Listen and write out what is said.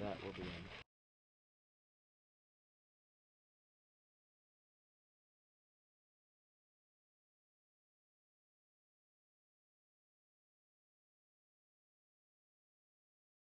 that will be in.